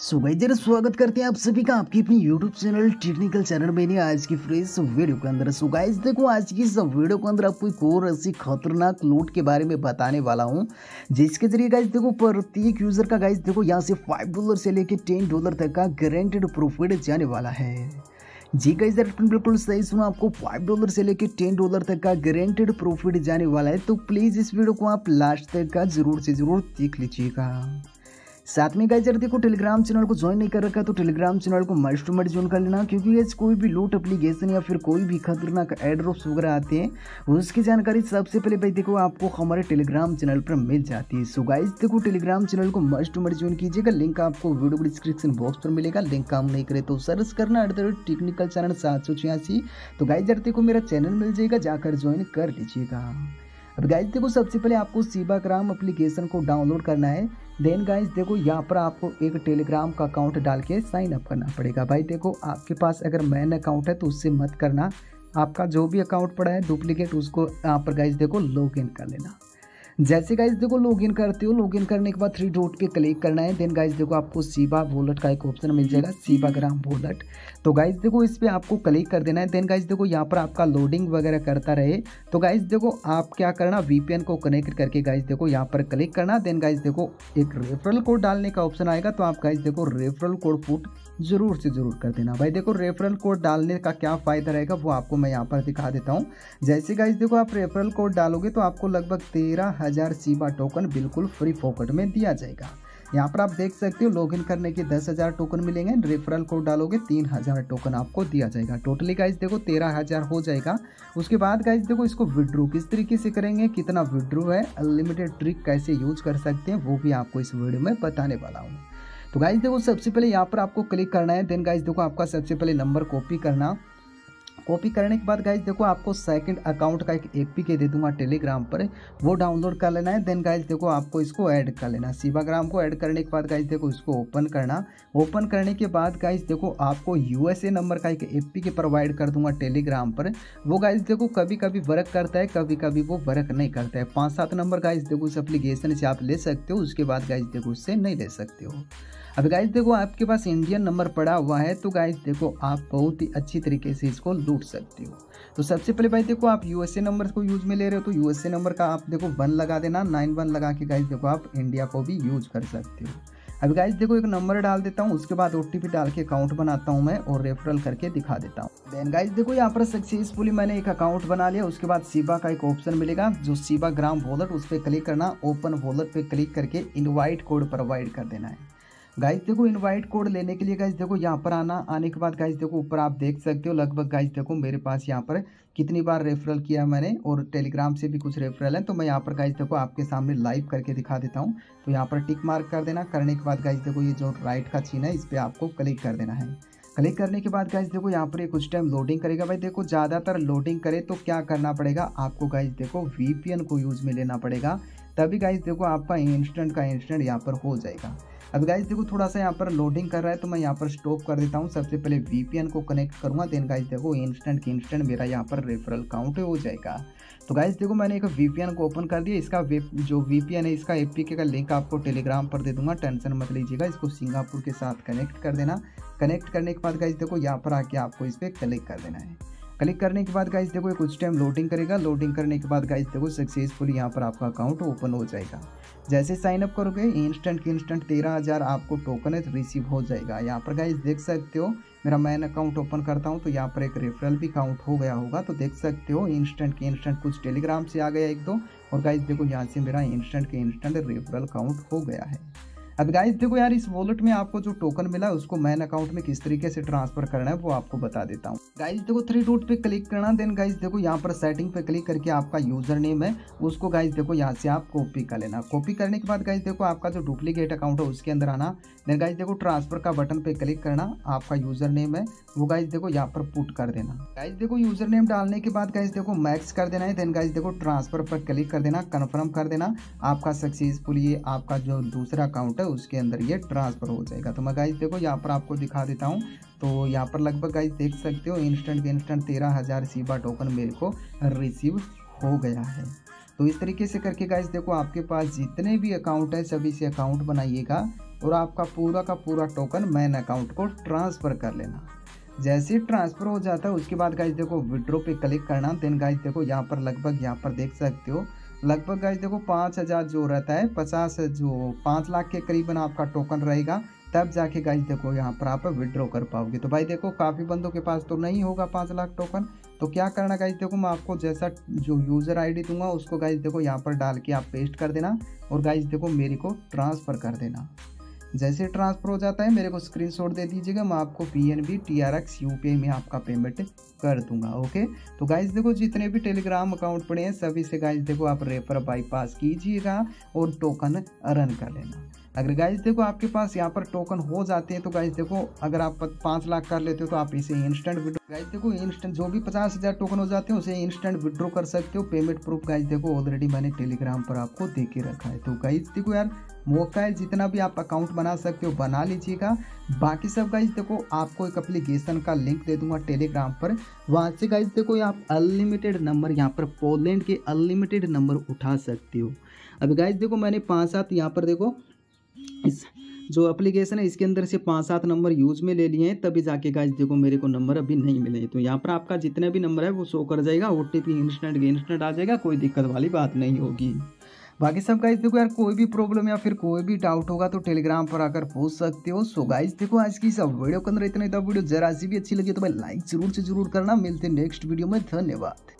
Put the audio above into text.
सो so, जरा स्वागत करते हैं आप सभी का आपकी अपनी YouTube चैनल टेक्निकल चैनल में। आज की फ्रेश वीडियो के अंदर। सो गाइस देखो आज की इस वीडियो के अंदर आपको एक और ऐसी खतरनाक लूट के बारे में बताने वाला हूँ जिसके ज़रिए गाइस देखो प्रत्येक यूज़र का गाइस देखो यहाँ से फाइव डॉलर से लेके टेन डॉलर तक का गारंटेड प्रॉफिट जाने वाला है। जी गाइस बिल्कुल सही सुना आपको। फाइव डॉलर से लेके टेन डॉलर तक का गारंटेड प्रॉफिट जाने वाला है। तो प्लीज़ इस वीडियो को आप लास्ट तक का ज़रूर से ज़रूर देख लीजिएगा। साथ में गाइजर देखो टेलीग्राम चैनल को ज्वाइन नहीं कर रखा तो टेलीग्राम चैनल को मस्ट टू मस्ट ज्वाइन कर लेना, क्योंकि ये कोई भी लूट एप्लीकेशन या फिर कोई भी खतरनाक एड्रॉप्स वगैरह आते हैं, उसकी जानकारी सबसे पहले भाई देखो आपको हमारे टेलीग्राम चैनल पर मिल जाती है। सो गाइज़ देखो टेलीग्राम चैनल को मस्ट टू मस्ट ज्वाइन कीजिएगा लिंक आपको वीडियो डिस्क्रिप्शन बॉक्स पर मिलेगा लिंक काम नहीं करे तो सर्च करना at the rate technical channel सात सौ छियासी। तो गाइजर देखो मेरा चैनल मिल जाएगा, जाकर ज्वाइन कर लीजिएगा। अब गाइज़ देखो, सबसे पहले आपको सीबाग्राम एप्लीकेशन को डाउनलोड करना है। देन गाइज़ देखो, यहाँ पर आपको एक टेलीग्राम का अकाउंट डाल के साइन अप करना पड़ेगा। भाई, देखो, आपके पास अगर मैन अकाउंट है तो उससे मत करना। आपका जो भी अकाउंट पड़ा है डुप्लीकेट उसको यहाँ पर गाइज़ देखो लॉग इन कर लेना। जैसे गाइज़ देखो लॉगिन करते हो लॉगिन करने के बाद थ्री डॉट पे क्लिक करना है देन गाइज़ देखो आपको सीबा वॉलेट का एक ऑप्शन मिल जाएगा सीबा ग्राम वॉलेट तो गाइज़ देखो इस पर आपको क्लिक कर देना है देन गाइज़ देखो यहाँ पर आपका लोडिंग वगैरह करता रहे. तो गाइज़ देखो आप क्या करना वीपीएन को कनेक्ट करके गाइज़ देखो यहाँ पर क्लिक करना देन गाइज़ देखो एक रेफरल कोड डालने का ऑप्शन आएगा तो आप गाइज़ देखो रेफरल कोड पुट ज़रूर से ज़रूर कर देना. भाई, देखो रेफरल कोड डालने का क्या फ़ायदा रहेगा, वो आपको मैं यहाँ पर दिखा देता हूँ. जैसे गाइज़ देखो आप रेफरल कोड डालोगे तो आपको लगभग तेरह हज़ार सीबा टोकन बिल्कुल फ्री फोकट में दिया जाएगा। यहाँ पर आप देख सकते हो लॉगिन करने के दस हज़ार टोकन मिलेंगे रेफरल कोड डालोगे, तीन हज़ार टोकन आपको दिया जाएगा। टोटली गाइज़ देखो, तेरह हज़ार हो जाएगा। उसके बाद गाइज़ देखो, इसको विड्रू किस तरीके से करेंगे, कितना विड्रू है अनलिमिटेड ट्रिक कैसे यूज़ कर सकते हैं, वो भी आपको इस वीडियो में बताने वाला हूँ। तो गाइज़ देखो, सबसे पहले यहाँ पर आपको क्लिक करना है देन गाइज़ देखो, आपका सबसे पहले नंबर कॉपी करना। कॉपी करने के बाद गाइज़ देखो आपको सेकंड अकाउंट का एक ए पी के दे दूँगा टेलीग्राम पर। वो डाउनलोड कर लेना है देन गाइज़ देखो आपको इसको ऐड कर लेना है। सीवाग्राम को ऐड करने के बाद गाइज़ देखो इसको ओपन करना। ओपन करने के बाद गाइज़ देखो आपको यूएसए नंबर का एक ए पी के प्रोवाइड कर दूँगा टेलीग्राम पर। वो गाइज़ देखो कभी कभी वर्क करता है कभी कभी वो वर्क नहीं करता है। पाँच सात नंबर गाइज़ देखो उस एप्लीकेशन से आप ले सकते हो, उसके बाद गाइज़ देखो उससे नहीं ले सकते हो। अब गाइज़ देखो आपके पास इंडियन नंबर पड़ा हुआ है तो गाइज़ देखो आप बहुत ही अच्छी तरीके से इसको लूट सकते हो। तो सबसे पहले भाई देखो आप यूएसए नंबर को यूज़ में ले रहे हो तो यूएसए नंबर का आप देखो वन लगा देना नाइन वन लगा के गाइज़ देखो आप इंडिया को भी यूज़ कर सकते हो। अभी गाइज़ देखो एक नंबर डाल देता हूँ, उसके बाद ओ डाल के अकाउंट बनाता हूँ मैं और रेफरल करके दिखा देता हूँ। देन गाइज़ देखो यहाँ पर सक्सेसफुली मैंने एक अकाउंट बना लिया, उसके बाद सीबा का एक ऑप्शन मिलेगा, जो सीबा ग्राम वॉलेट उस पर क्लिक करना ओपन वॉलेट पे क्लिक करके इनवाइट कोड प्रोवाइड कर देना है। गाइज़ देखो इनवाइट कोड लेने के लिए गाइज़ देखो, यहाँ पर आना, आने के बाद गाइज़ देखो, ऊपर आप देख सकते हो, लगभग गाइज़ देखो, मेरे पास यहाँ पर कितनी बार रेफरल किया मैंने और टेलीग्राम से भी कुछ रेफरल है तो मैं यहाँ पर गाइज़ देखो, आपके सामने लाइव करके दिखा देता हूँ। तो यहाँ पर टिक मार्क कर देना, करने के बाद गाइज़ देखो, ये जो राइट का चीन है, इस पर आपको क्लिक कर देना है। क्लिक करने के बाद गाइज़ देखो, यहाँ पर कुछ टाइम लोडिंग करेगा। भाई, देखो, ज़्यादातर लोडिंग करे तो क्या करना पड़ेगा? आपको गाइज़ देखो वीपीएन को यूज़ में लेना पड़ेगा। तभी गाइज़ देखो, आपका इंस्टेंट का इंस्टेंट यहाँ पर हो जाएगा। अब गाइज़ देखो थोड़ा सा यहाँ पर लोडिंग कर रहा है तो मैं यहाँ पर स्टॉप कर देता हूँ। सबसे पहले वीपीएन को कनेक्ट करूँगा देन गाइज़ देखो इंस्टेंट की इंस्टेंट मेरा यहाँ पर रेफरल काउंट हो जाएगा। तो गाइज़ देखो, मैंने एक वीपीएन को ओपन कर दिया। इसका जो वीपीएन है, इसका एपीके का लिंक आपको टेलीग्राम पर दे दूँगा। टेंशन मत लीजिएगा, इसको सिंगापुर के साथ कनेक्ट कर देना। कनेक्ट करने के बाद गाइज़ देखो, यहाँ पर आके आपको इस पर क्लिक कर देना है। क्लिक करने के बाद गाइज़ देखो कुछ टाइम लोडिंग करेगा। लोडिंग करने के बाद गाइज़ देखो सक्सेसफुली यहाँ पर आपका अकाउंट ओपन हो जाएगा। जैसे साइन अप करोगे इंस्टेंट की इंस्टेंट तेरह हज़ार आपको टोकन रिसीव हो जाएगा। यहाँ पर गाइज़ देख सकते हो, मेरा मैन अकाउंट ओपन करता हूँ तो यहाँ पर एक रेफरल भी काउंट हो गया होगा। तो देख सकते हो इंस्टेंट के इंस्टेंट कुछ टेलीग्राम से आ गया एक दो। और गाइज़ देखो यहाँ से मेरा इंस्टेंट के इंस्टेंट रेफरल काउंट हो गया है। अब गाइज़ देखो यार, इस वॉलेट में आपको जो टोकन मिला है, उसको मैन अकाउंट में किस तरीके से ट्रांसफ़र करना है, वो आपको बता देता हूँ। गाइज़ देखो थ्री डॉट पे क्लिक करना देन गाइज़ देखो यहाँ पर सेटिंग पे क्लिक करके आपका यूज़र नेम है, उसको गाइज़ देखो यहाँ से आप कॉपी कर लेना। कॉपी करने के बाद गाइज़ देखो आपका जो डुप्लीकेट अकाउंट है, उसके अंदर आना। देन गाइज़ देखो ट्रांसफ़र का बटन पे क्लिक करना, आपका यूज़र नेम है, वो गाइज़ देखो यहाँ पर पुट कर देना। गाइज़ देखो यूज़र नेम डालने के बाद गाइज़ देखो मैक्स कर देना है देन गाइज़ देखो ट्रांसफ़र पर क्लिक कर देना कन्फर्म कर देना, आपका सक्सेसफुल ये आपका जो दूसरा अकाउंट है उसके अंदर ये ट्रांसफ़र हो जाएगा। तो मैं गाइज़ देखो, यहाँ पर आपको दिखा देता हूँ। तो यहाँ पर लगभग गाइज़ देख सकते हो इंस्टेंट के इंस्टेंट तेरह हज़ार सीबा टोकन मेरे को रिसीव हो गया है। तो इस तरीके से करके गाइज़ देखो, आपके पास जितने भी अकाउंट है, सभी से अकाउंट बनाइएगा और आपका पूरा का पूरा टोकन मैन अकाउंट को ट्रांसफ़र कर लेना। जैसे ट्रांसफ़र हो जाता है, उसके बाद गाइज़ देखो विड्रो पे क्लिक करना। देन गाइज़ देखो, यहाँ पर लगभग, यहाँ पर देख सकते हो लगभग गाइज़ देखो पाँच हज़ार जो रहता है, पचास जो, पाँच लाख के करीबन आपका टोकन रहेगा, तब जाके गाइज़ देखो यहाँ पर आप विड्रॉ कर पाओगे। तो भाई देखो, काफ़ी बंदों के पास तो नहीं होगा पाँच लाख टोकन तो क्या करना गाइज़ देखो, मैं आपको जैसा जो यूज़र आईडी दूँगा, उसको गाइज़ देखो यहाँ पर डाल के आप पेस्ट कर देना और गाइज़ देखो मेरे को ट्रांसफ़र कर देना। जैसे ट्रांसफ़र हो जाता है, मेरे को स्क्रीनशॉट दे दीजिएगा, मैं आपको P N B T R X U P में आपका पेमेंट कर दूँगा ओके तो गाइज़ देखो जितने भी टेलीग्राम अकाउंट पड़े हैं, सभी से गाइज़ देखो आप रेफर बाईपास कीजिएगा और टोकन रन कर लेना। अगर गाइज़ देखो आपके पास यहाँ पर टोकन हो जाते हैं तो गाइज़ देखो अगर आप पाँच लाख कर लेते हो तो आप इसे इंस्टेंट विड्रो गाइज़ देखो इंस्टेंट जो भी पचास हज़ार टोकन हो जाते हैं, उसे इंस्टेंट विड्रो कर सकते हो। पेमेंट प्रूफ गाइज़ देखो ऑलरेडी मैंने टेलीग्राम पर आपको दे के रखा है। तो गाइज़ देखो यार मौका है जितना भी आप अकाउंट बना सकते हो, बना लीजिएगा। बाकी सब गाइज़ देखो, आपको एक अप्लीकेशन का लिंक दे दूँगा टेलीग्राम पर। वहाँ से गाइज़ देखो आप अनलिमिटेड नंबर यहाँ पर पोलैंड के अनलिमिटेड नंबर उठा सकते हो। अभी गाइज़ देखो, मैंने पाँच सात यहाँ पर देखो, इस जो एप्लीकेशन है, इसके अंदर से पाँच सात नंबर यूज़ में ले लिए हैं। तभी जाके गाइज़ देखो, मेरे को नंबर अभी नहीं मिले तो यहाँ पर आपका जितना भी नंबर है, वो शो कर जाएगा O T P instant instant आ जाएगा, कोई दिक्कत वाली बात नहीं होगी। बाकी सब गाइज़ देखो यार, कोई भी प्रॉब्लम या फिर कोई भी डाउट होगा तो टेलीग्राम पर आकर पूछ सकते हो। सो गाइस देखो आज की सब वीडियो के अंदर इतना ही वीडियो जरा सी भी अच्छी लगी तो भाई लाइक ज़रूर से ज़रूर करना। मिलते हैं नेक्स्ट वीडियो में। धन्यवाद।